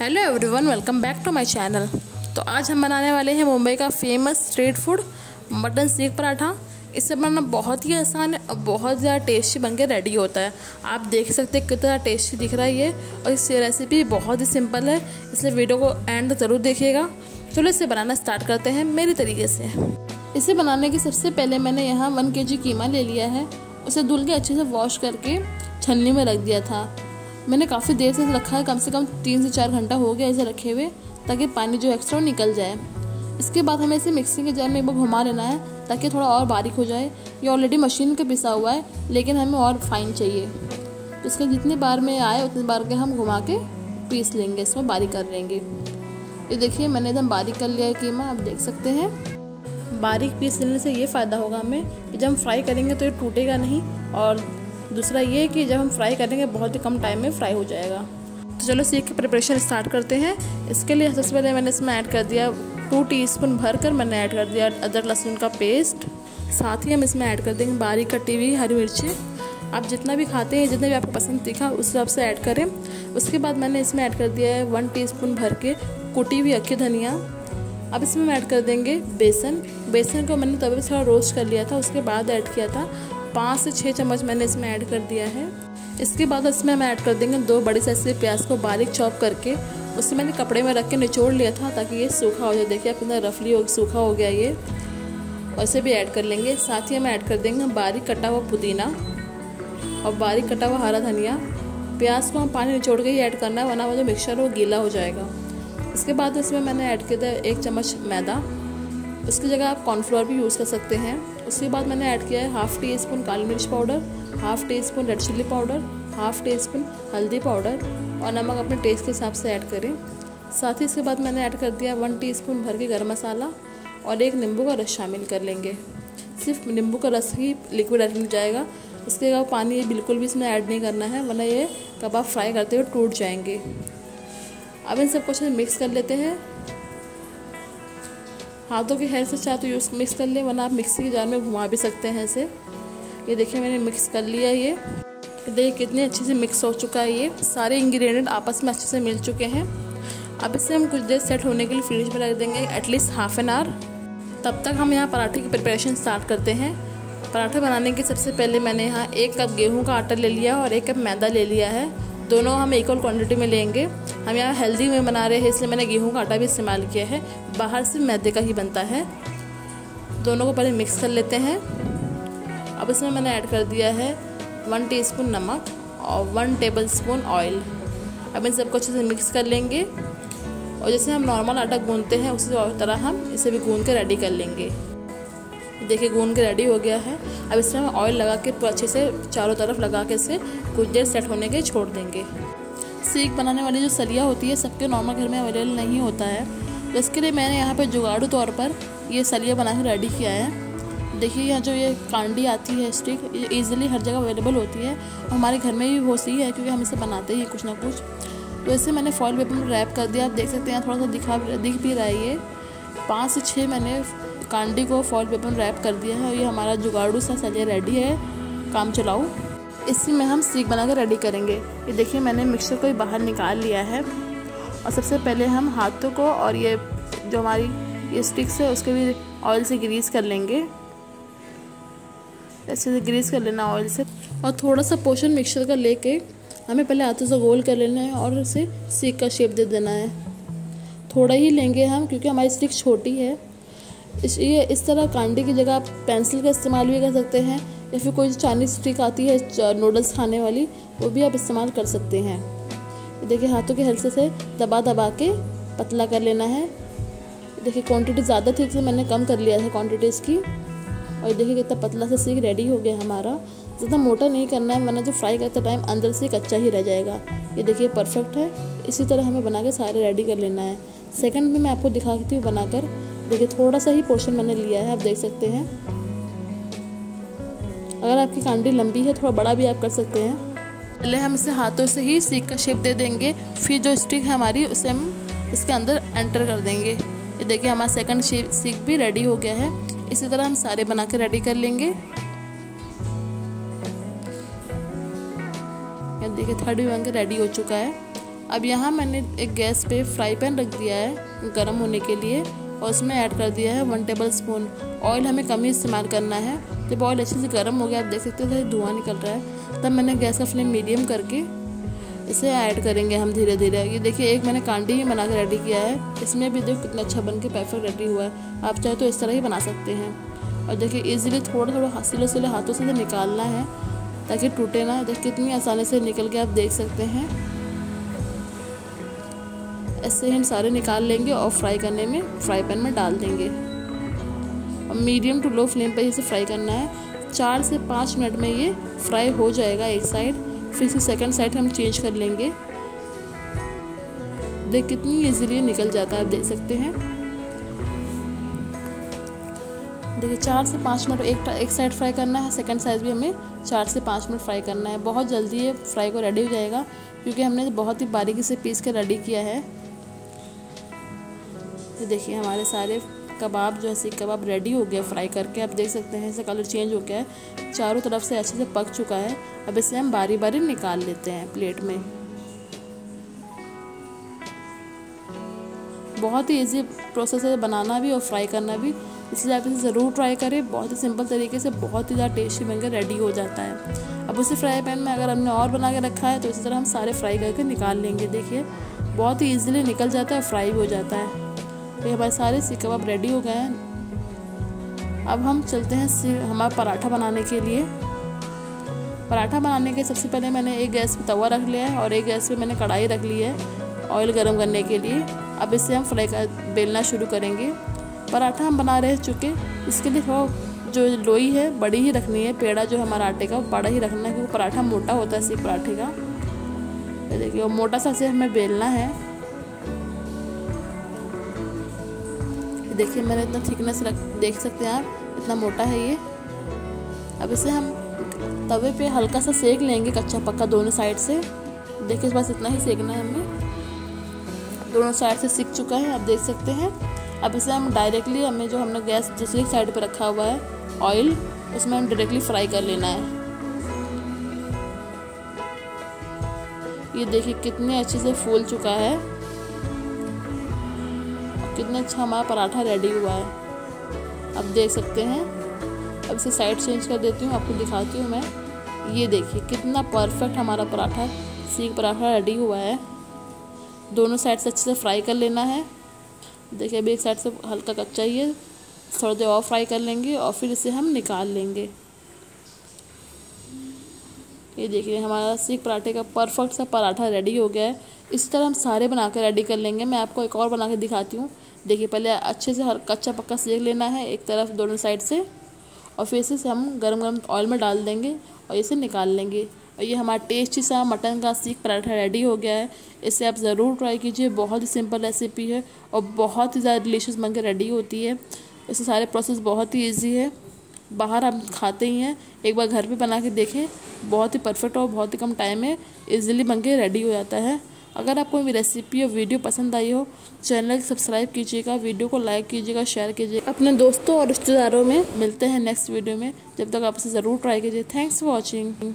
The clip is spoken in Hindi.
Hello everyone welcome back to my channel तो आज हम बनाने वाले हैं मुंबई का फ़ेमस स्ट्रीट फ़ूड मटन सीख पराठा। इसे बनाना बहुत ही आसान है और बहुत ज़्यादा टेस्टी बन के रेडी होता है। आप देख सकते हैं कितना टेस्टी दिख रहा है ये और इस रेसिपी बहुत ही सिंपल है। इसलिए वीडियो को एंड ज़रूर देखिएगा। चलो इसे बनाना स्टार्ट करते हैं मेरी तरीके से। इसे बनाने के सबसे पहले मैंने यहाँ वन के कीमा ले लिया है। उसे धुल के अच्छे से वॉश करके छन्नी में रख दिया था। मैंने काफ़ी देर से रखा है, कम से कम तीन से चार घंटा हो गया इसे रखे हुए, ताकि पानी जो एक्स्ट्रा निकल जाए। इसके बाद हमें इसे मिक्सिंग के जार में एक बार घुमा लेना है, ताकि थोड़ा और बारीक हो जाए। ये ऑलरेडी मशीन का पिसा हुआ है, लेकिन हमें और फाइन चाहिए। तो इसके जितनी बार में आए, उतनी बार के हम घुमा के पीस लेंगे, इसमें बारीक कर लेंगे। ये देखिए, मैंने एकदम बारीक कर लिया है कीमा, आप देख सकते हैं। बारीक पीस लेने से ये फ़ायदा होगा हमें कि जब हम फ्राई करेंगे तो ये टूटेगा नहीं, और दूसरा ये कि जब हम फ्राई करेंगे, बहुत ही कम टाइम में फ्राई हो जाएगा। तो चलो सीख के प्रिपरेशन स्टार्ट करते हैं। इसके लिए सबसे पहले मैंने इसमें ऐड कर दिया टू टीस्पून भर कर मैंने ऐड कर दिया अदरक, लहसुन का पेस्ट साथ ही हम इसमें ऐड कर देंगे बारीक कटी हुई हरी मिर्ची। आप जितना भी खाते हैं, जितना भी आपको पसंद दिखा, उस हिसाब से ऐड करें। उसके बाद मैंने इसमें ऐड कर दिया है वन टीस्पून भर के कुटी हुई अक्खी धनिया। अब इसमें ऐड कर देंगे बेसन। बेसन को मैंने तवे पर थोड़ा रोस्ट कर लिया था, उसके बाद ऐड किया था। पाँच से छः चम्मच मैंने इसमें ऐड कर दिया है। इसके बाद इसमें हम ऐड कर देंगे दो बड़ी साइज़ के प्याज को बारीक चॉप करके। उसे मैंने कपड़े में रख के निचोड़ लिया था ताकि ये सूखा हो जाए। देखिए, आप कितना रफली हो, सूखा हो गया ये। और इसे भी ऐड कर लेंगे। साथ ही हम ऐड कर देंगे बारीक कटा हुआ पुदीना और बारीक कटा हुआ हरा धनिया। प्याज को हम पानी निचोड़ के ही ऐड करना है, वरना वो जो मिक्सचर वो गीला हो जाएगा। इसके बाद इसमें मैंने ऐड किया था एक चम्मच मैदा। उसकी जगह आप कॉर्नफ्लोर भी यूज़ कर सकते हैं। उसके बाद मैंने ऐड किया है हाफ़ टी स्पून काली मिर्च powder, half teaspoon red chilli powder, half teaspoon हल्दी पाउडर और नमक अपने टेस्ट के हिसाब से ऐड करें। साथ ही इसके बाद मैंने ऐड कर दिया वन टीस्पून भर के गर्म मसाला और एक नींबू का रस शामिल कर लेंगे। सिर्फ़ नींबू का रस ही लिक्विड ऐड मिल जाएगा। इसके अलावा पानी बिल्कुल भी इसमें ऐड नहीं करना है, वरना ये कबाब फ्राई करते हुए टूट जाएँगे। अब इन सब कुछ मिक्स कर लेते हैं। हाथों की हेल्प से चाहे तो यूज़ मिक्स कर लें, वरना आप मिक्सी के जार में घुमा भी सकते हैं इसे। ये देखिए मैंने मिक्स कर लिया ये। देखिए कितने अच्छे से मिक्स हो चुका है ये। सारे इंग्रेडिएंट आपस में अच्छे से मिल चुके हैं। अब इसे हम कुछ देर सेट होने के लिए फ्रिज में रख देंगे एटलीस्ट हाफ़ एन आवर तब तक हम यहाँ पराठे की प्रिपरेशन स्टार्ट करते हैं। पराठे बनाने के सबसे पहले मैंने यहाँ एक कप गेहूँ का आटा ले लिया और एक कप मैदा ले लिया है। दोनों हम इक्वल क्वांटिटी में लेंगे। हम यहाँ हेल्दी में बना रहे हैं, इसलिए मैंने गेहूँ का आटा भी इस्तेमाल किया है। बाहर से मैदे का ही बनता है। दोनों को पहले मिक्स कर लेते हैं। अब इसमें मैंने ऐड कर दिया है वन टीस्पून नमक और वन टेबल स्पून ऑयल अब इन सबको अच्छे से मिक्स कर लेंगे। और जैसे हम नॉर्मल आटा गूंदते हैं, उसी तरह हम इसे भी गूंद के रेडी कर लेंगे। देखिए, गूंद के रेडी हो गया है। अब इसमें हम ऑयल लगा के अच्छे से चारों तरफ़ लगा के इसे कुछ देर सेट होने के छोड़ देंगे। सीख बनाने वाली जो सलिया होती है, सबके नॉर्मल घर में अवेलेबल नहीं होता है। तो इसके लिए मैंने यहाँ पर जुगाड़ू तौर पर ये सलिया बना रेडी किया है। देखिए, यहाँ जो ये कांडी आती है स्टिक ये ईजिली हर जगह अवेलेबल होती है। हमारे घर में भी वो सी है, क्योंकि हम इसे बनाते ही कुछ ना कुछ। तो इसे मैंने फॉल पेपर में रैप कर दिया। आप देख सकते हैं थोड़ा सा दिखा दिख भी रहा है ये। पाँच से छः मैंने कांडी को फॉल पेपर में रैप कर दिया है और ये हमारा जुगाड़ू सा सलिया रेडी है। काम चलाओ। इसी में हम सीख बना कर रेडी करेंगे। ये देखिए, मैंने मिक्सर को बाहर निकाल लिया है। और सबसे पहले हम हाथों को और ये जो हमारी ये स्टिक्स है, उसके भी ऑयल से ग्रीस कर लेंगे। ऐसे से ग्रीस कर लेना ऑयल से। और थोड़ा सा पोषण मिक्सचर का लेके हमें पहले हाथों से गोल कर लेना है और उसे सीख का शेप दे देना है। थोड़ा ही लेंगे हम, क्योंकि हमारी स्टिक छोटी है। इस, ये इस तरह कांडी की जगह आप पेंसिल का इस्तेमाल भी कर सकते हैं। या फिर कोई चाइनीज़ स्टिक आती है नूडल्स खाने वाली, वो भी आप इस्तेमाल कर सकते हैं। देखिए, हाथों के हल्से से दबा दबा के पतला कर लेना है। देखिए क्वांटिटी ज़्यादा थी, इसलिए मैंने कम कर लिया था क्वांटिटी इसकी और देखिए, कितना पतला सा सीख रेडी हो गया हमारा। ज़्यादा मोटा नहीं करना है, वरना जो फ्राई करते टाइम अंदर से कच्चा ही रह जाएगा। ये देखिए परफेक्ट है। इसी तरह हमें बना के सारे रेडी कर लेना है। सेकंड में मैं आपको दिखाती हूँ बनाकर। देखिए, थोड़ा सा ही पोर्शन मैंने लिया है, आप देख सकते हैं। अगर आपकी कांडी लंबी है, थोड़ा बड़ा भी आप कर सकते हैं। पहले हम इसे हाथों से ही सीख का शेप दे देंगे, फिर जो स्टिक है हमारी, उसे हम इसके अंदर एंटर कर देंगे। ये देखिए, हमारा सेकंड शेप सीख भी रेडी हो गया है। इसी तरह हम सारे बना के रेडी कर लेंगे। देखिए थर्ड भी बन के रेडी हो चुका है। अब यहाँ मैंने एक गैस पे फ्राई पैन रख दिया है, गर्म होने के लिए, और उसमें ऐड कर दिया है वन टेबल स्पून ऑयल हमें कम ही इस्तेमाल करना है। जब ऑयल अच्छे से गर्म हो गया, आप देख सकते हैं धुआँ निकल रहा है। तब मैंने गैस का फ्लेम मीडियम करके इसे ऐड करेंगे हम धीरे धीरे ये देखिए, एक मैंने कांडी ही बना के रेडी किया है। इसमें भी देखो कितना अच्छा बन के परफेक्ट रेडी हुआ है। आप चाहे तो इस तरह ही बना सकते हैं। और देखिए इजीली थोड़ा थोड़ा सिले सिले हाथों से निकालना है, ताकि टूटे ना। देखिए कितनी आसानी से निकल के आप देख सकते हैं। ऐसे हम सारे निकाल लेंगे और फ्राई करने में फ्राई पैन में डाल देंगे। मीडियम टू लो फ्लेम पर इसे फ्राई करना है। चार से पाँच मिनट में ये फ्राई हो जाएगा एक साइड, फिर से सेकंड साइड हम चेंज कर लेंगे। देख कितनी इजीली निकल जाता है, आप देख सकते हैं। देखिए, चार से पाँच मिनट एक एक साइड फ्राई करना है, सेकंड साइड भी हमें चार से पाँच मिनट फ्राई करना है। बहुत जल्दी ये फ्राई को रेडी हो जाएगा, क्योंकि हमने बहुत ही बारीकी से पीस के रेडी किया है। ये देखिए, हमारे सारे कबाब, जो है सीख कबाब रेडी हो गया फ्राई करके, आप देख सकते हैं इसे कलर चेंज हो गया है। चारों तरफ़ से अच्छे से पक चुका है। अब इसे हम बारी बारी निकाल लेते हैं प्लेट में। बहुत ही इजी प्रोसेस है बनाना भी और फ्राई करना भी। इसलिए आप इसे ज़रूर ट्राई करें। बहुत ही सिंपल तरीके से बहुत ही ज़्यादा टेस्टी बनकर रेडी हो जाता है। अब उसी फ्राई पैन में अगर हमने और बना के रखा है तो इसी तरह हम सारे फ्राई करके निकाल लेंगे। देखिए, बहुत ही ईजिली निकल जाता है फ्राई भी हो जाता है। तो हमारे सारे सीख कबाब रेडी हो गए हैं। अब हम चलते हैं हमारा पराठा बनाने के लिए। पराठा बनाने के सबसे पहले मैंने एक गैस पर तवा रख लिया है और एक गैस पे मैंने कढ़ाई रख ली है ऑयल गर्म करने के लिए। अब इसे हम फ्राई कर, बेलना शुरू करेंगे। पराठा हम बना रहे चुके, इसके लिए थोड़ा जो लोई है, बड़ी ही रखनी है। पेड़ा जो हमारा आटे का बड़ा ही रखना है, क्योंकि पराठा मोटा होता है सीख पराठे का। देखिए मोटा सा से हमें बेलना है। देखिए मैंने इतना थिकनेस रख, देख सकते हैं आप, इतना मोटा है ये। अब इसे हम तवे पे हल्का सा सेक लेंगे कच्चा पक्का दोनों साइड से। देखिए बस इतना ही सेकना है हमें दोनों साइड से सीख चुका है, आप देख सकते हैं। अब इसे हम डायरेक्टली हमें जो हमने गैस दूसरी साइड पर रखा हुआ है ऑयल उसमें हम डायरेक्टली फ्राई कर लेना है। ये देखिए, कितने अच्छे से फूल चुका है। कितना अच्छा हमारा पराठा रेडी हुआ है। अब देख सकते हैं। अब इसे साइड चेंज कर देती हूँ, आपको दिखाती हूँ मैं। ये देखिए, कितना परफेक्ट हमारा पराठा सीख पराठा रेडी हुआ है। दोनों साइड से अच्छे से फ्राई कर लेना है। देखिए, अभी एक साइड से हल्का कच्चा ही है। थोड़ा देर और फ्राई कर लेंगे और फिर इसे हम निकाल लेंगे। ये देखिए, हमारा सीख पराठे का परफेक्ट सा पराठा रेडी हो गया है। इस तरह हम सारे बना कर रेडी कर लेंगे। मैं आपको एक और बना के दिखाती हूँ। देखिए, पहले अच्छे से हर कच्चा पक्का सेक लेना है एक तरफ़ दोनों साइड से, और फिर इसे हम गरम गरम ऑयल में डाल देंगे और इसे निकाल लेंगे। और ये हमारा टेस्टी सा मटन का सीख पराठा रेडी हो गया है। इसे आप ज़रूर ट्राई कीजिए, बहुत ही सिंपल रेसिपी है और बहुत ही ज़्यादा डिलीशियस बन के रेडी होती है। इसे सारे प्रोसेस बहुत ही ईजी है। बाहर हम खाते ही हैं। एक बार घर पे बना के देखें, बहुत ही परफेक्ट और बहुत ही कम टाइम में इजीली बन के रेडी हो जाता है। अगर आपको मेरी रेसिपी और वीडियो पसंद आई हो चैनल सब्सक्राइब कीजिएगा वीडियो को लाइक कीजिएगा शेयर कीजिएगा। अपने दोस्तों और रिश्तेदारों में मिलते हैं नेक्स्ट वीडियो में। जब तक आप इसे ज़रूर ट्राई कीजिए। Thanks for watching